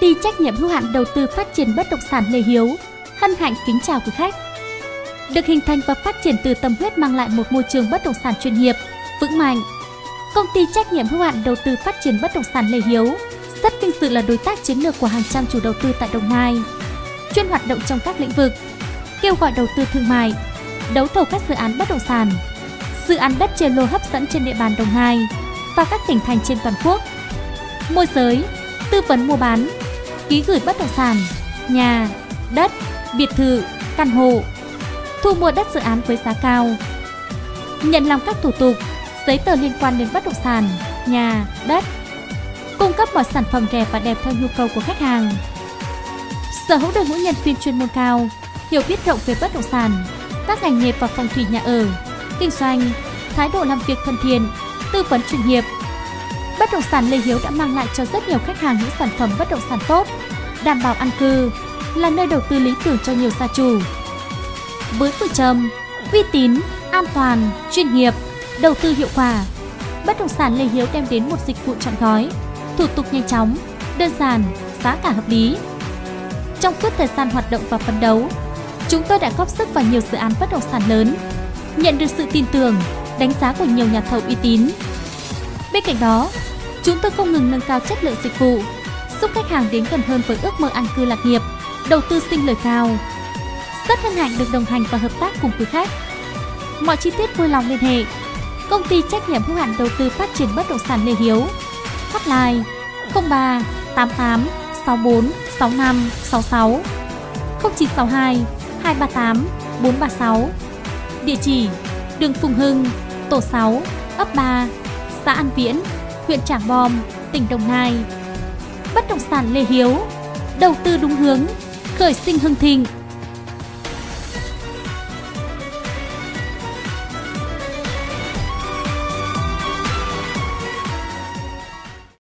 ty trách nhiệm hữu hạn đầu tư phát triển bất động sản Lê Hiếu hân hạnh kính chào quý khách. Được hình thành và phát triển từ tâm huyết mang lại một môi trường bất động sản chuyên nghiệp, vững mạnh. Công ty trách nhiệm hữu hạn đầu tư phát triển bất động sản Lê Hiếu rất vinh dự là đối tác chiến lược của hàng trăm chủ đầu tư tại Đồng Nai, chuyên hoạt động trong các lĩnh vực kêu gọi đầu tư thương mại, đấu thầu các dự án bất động sản, dự án đất trên lô hấp dẫn trên địa bàn Đồng Nai và các tỉnh thành trên toàn quốc. Môi giới, tư vấn mua bán, ký gửi bất động sản, nhà, đất, biệt thự, căn hộ, thu mua đất dự án với giá cao, nhận làm các thủ tục, giấy tờ liên quan đến bất động sản, nhà, đất, cung cấp mọi sản phẩm rẻ và đẹp theo nhu cầu của khách hàng. Sở hữu đội ngũ nhân viên chuyên môn cao, hiểu biết rộng về bất động sản, các ngành nghề và phong thủy nhà ở, kinh doanh, thái độ làm việc thân thiện, tư vấn chuyên nghiệp. Bất động sản Lê Hiếu đã mang lại cho rất nhiều khách hàng những sản phẩm bất động sản tốt, đảm bảo an cư, là nơi đầu tư lý tưởng cho nhiều gia chủ. Với phương châm uy tín, an toàn, chuyên nghiệp, đầu tư hiệu quả, bất động sản Lê Hiếu đem đến một dịch vụ trọn gói, thủ tục nhanh chóng, đơn giản, giá cả hợp lý. Trong suốt thời gian hoạt động và phấn đấu, chúng tôi đã góp sức vào nhiều dự án bất động sản lớn, nhận được sự tin tưởng, đánh giá của nhiều nhà thầu uy tín. Bên cạnh đó, chúng tôi không ngừng nâng cao chất lượng dịch vụ, giúp khách hàng đến gần hơn với ước mơ an cư lạc nghiệp, đầu tư sinh lời cao. Rất hân hạnh được đồng hành và hợp tác cùng quý khách. Mọi chi tiết vui lòng liên hệ Công ty trách nhiệm hữu hạn đầu tư phát triển bất động sản Lê Hiếu Hotline 03 88 64 65 66 0962 238 436 Địa chỉ đường Phùng Hưng, tổ 6, ấp 3, xã An Viễn, huyện Trảng Bom, tỉnh Đồng Nai. Bất động sản Lê Hiếu, đầu tư đúng hướng, khởi sinh hưng thịnh.